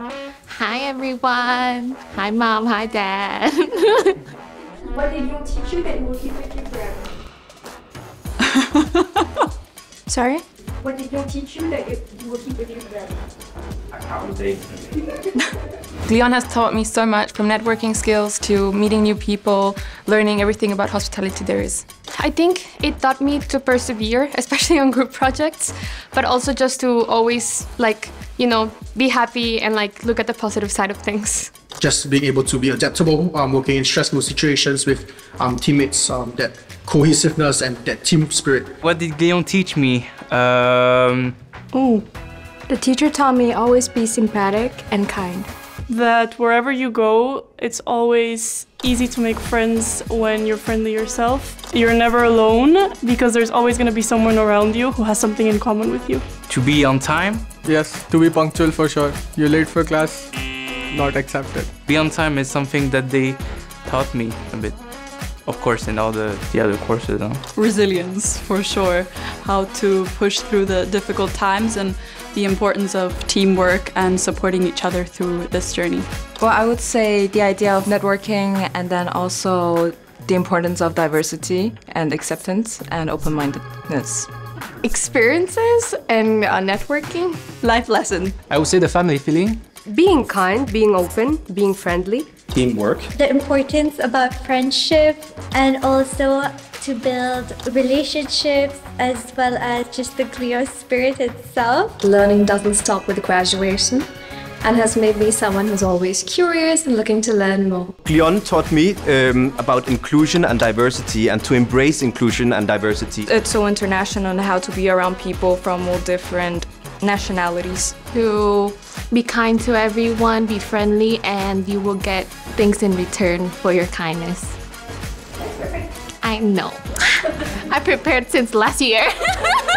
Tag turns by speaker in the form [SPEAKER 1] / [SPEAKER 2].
[SPEAKER 1] Hi everyone. Hi mom. Hi dad.
[SPEAKER 2] What did you teach you that you will keep with you forever?
[SPEAKER 1] Sorry?
[SPEAKER 2] What did you teach you that you will keep with you forever?
[SPEAKER 3] Glion has taught me so much from networking skills to meeting new people, learning everything about hospitality there is.
[SPEAKER 1] I think it taught me to persevere, especially on group projects, but also just to always like, you know, be happy and like look at the positive side of things.
[SPEAKER 4] Just being able to be adaptable, um, working in stressful situations with um, teammates, um, that cohesiveness and that team spirit.
[SPEAKER 5] What did Glion teach me? Um,
[SPEAKER 6] Ooh. The teacher taught me always be sympathetic and kind.
[SPEAKER 7] That wherever you go, it's always easy to make friends when you're friendly yourself. You're never alone because there's always going to be someone around you who has something in common with you.
[SPEAKER 5] to be on time.
[SPEAKER 8] Yes, to be punctual for sure. You're late for class, not accepted.
[SPEAKER 5] Be on time is something that they taught me a bit. Of course, in all the, the other courses. Huh?
[SPEAKER 9] resilience for sure how to push through the difficult times and the importance of teamwork and supporting each other through this journey
[SPEAKER 10] Well, I would say the idea of networking and then also the importance of diversity and acceptance and open mindedness.
[SPEAKER 1] Experiences and uh, networking.
[SPEAKER 9] life lesson
[SPEAKER 11] I would say the family feeling.
[SPEAKER 6] Being kind, being open, being friendly.
[SPEAKER 12] Teamwork.
[SPEAKER 13] the importance about friendship and also to build relationships as well as just the Glion spirit itself.
[SPEAKER 6] Learning doesn't stop with graduation and has made me someone who's always curious and looking to learn more.
[SPEAKER 12] Glion taught me um, about inclusion and diversity and to embrace inclusion and diversity.
[SPEAKER 10] It's so international and how to be around people from all different nationalities.
[SPEAKER 1] To be kind to everyone, be friendly, and you will get things in return for your kindness. I know. I prepared since last year.